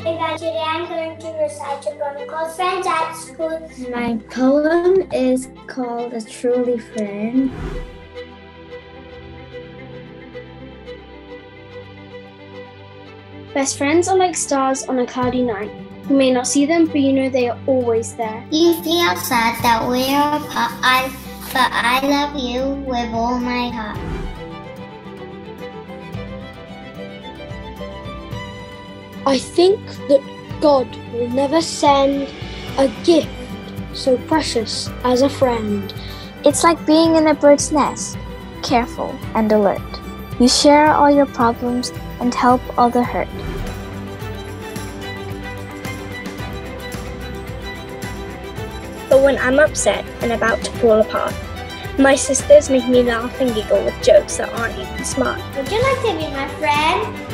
Today I'm going to recite a poem called Friends at School. My poem is called A Truly Friend. Best friends are like stars on a cloudy night. You may not see them, but you know they are always there. You feel sad that we are apart, I, but I love you with all my heart. I think that God will never send a gift so precious as a friend. It's like being in a bird's nest, careful and alert. You share all your problems and help all the hurt. But when I'm upset and about to fall apart, my sisters make me laugh and giggle with jokes that aren't even smart. Would you like to be my friend?